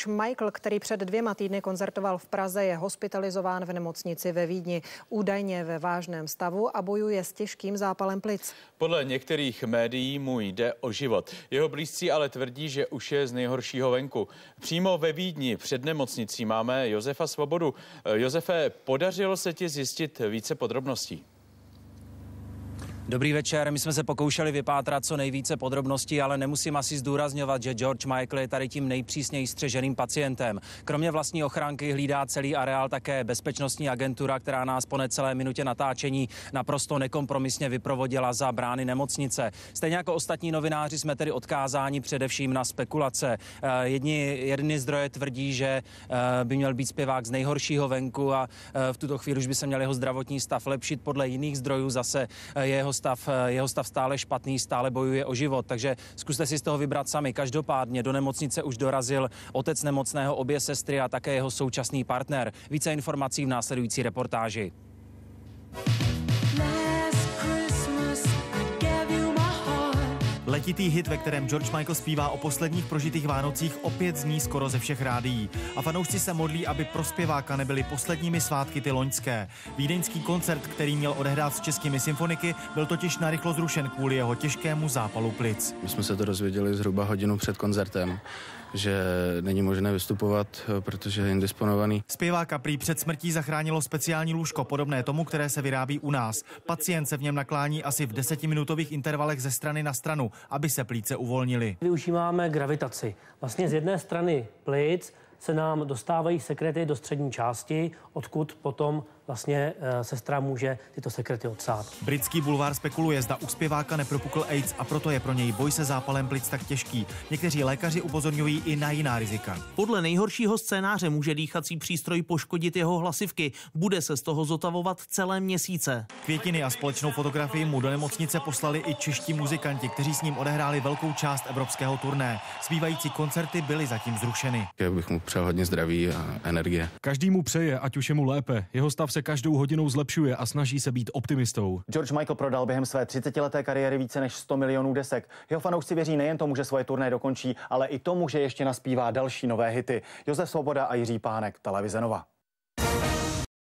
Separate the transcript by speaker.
Speaker 1: George Michael, který před dvěma týdny koncertoval v Praze, je hospitalizován v nemocnici ve Vídni. Údajně ve vážném stavu a bojuje s těžkým zápalem plic.
Speaker 2: Podle některých médií mu jde o život. Jeho blízcí ale tvrdí, že už je z nejhoršího venku. Přímo ve Vídni před nemocnicí máme Josefa Svobodu. Josefe, podařilo se ti zjistit více podrobností?
Speaker 3: Dobrý večer, my jsme se pokoušeli vypátrat co nejvíce podrobností, ale nemusím asi zdůrazňovat, že George Michael je tady tím nejpřísněji střeženým pacientem. Kromě vlastní ochránky hlídá celý areál také bezpečnostní agentura, která nás po necelé minutě natáčení naprosto nekompromisně vyprovodila za brány nemocnice. Stejně jako ostatní novináři jsme tedy odkázáni především na spekulace. Eh, jedni, jedni zdroje tvrdí, že eh, by měl být zpěvák z nejhoršího venku a eh, v tuto chvíli už by se měl jeho zdravotní stav lepšit. Podle jiných zdrojů zase jeho stav, eh, jeho stav stále špatný, stále bojuje o život, takže zkuste si z toho vybrat sami. Každopádně do nemocnice už dorazil otec nemocného, obě sestry a také jeho současný partner. Více informací v následující reportáži.
Speaker 4: Letitý hit, ve kterém George Michael zpívá o posledních prožitých Vánocích, opět zní skoro ze všech rádií. A fanoušci se modlí, aby pro zpěváka nebyly posledními svátky ty loňské. Vídeňský koncert, který měl odehrát s českými symfoniky, byl totiž narychlo zrušen kvůli jeho těžkému zápalu plic.
Speaker 5: My jsme se to dozvěděli zhruba hodinu před koncertem že není možné vystupovat, protože je indisponovaný.
Speaker 4: Zpěváka prý před smrtí zachránilo speciální lůžko, podobné tomu, které se vyrábí u nás. Pacient se v něm naklání asi v desetiminutových intervalech ze strany na stranu, aby se plíce uvolnily.
Speaker 6: Využíváme gravitaci. Vlastně z jedné strany plic se nám dostávají sekrety do střední části, odkud potom vlastně eh, sestra může tyto sekrety odsát.
Speaker 4: Britský bulvár spekuluje, zda u zpěváka nepropukl AIDS a proto je pro něj boj se zápalem plic tak těžký. Někteří lékaři upozorňují i na jiná rizika.
Speaker 7: Podle nejhoršího scénáře může dýchací přístroj poškodit jeho hlasivky. Bude se z toho zotavovat celé měsíce.
Speaker 4: Květiny a společnou fotografii mu do nemocnice poslali i čeští muzikanti, kteří s ním odehráli velkou část evropského turné. Zbývající koncerty byly zatím zrušeny.
Speaker 5: Já bych mu přál hodně zdraví a energie.
Speaker 8: Každý mu přeje, ať už je mu lépe. Jeho stav se se každou hodinou zlepšuje a snaží se být optimistou.
Speaker 9: George Michael prodal během své 30-leté kariéry více než 100 milionů desek. Jeho fanoušci věří nejen tomu, že svoje turné dokončí, ale i tomu, že ještě naspívá další nové hity. Josef Svoboda a Jiří Pánek, Televize Nova.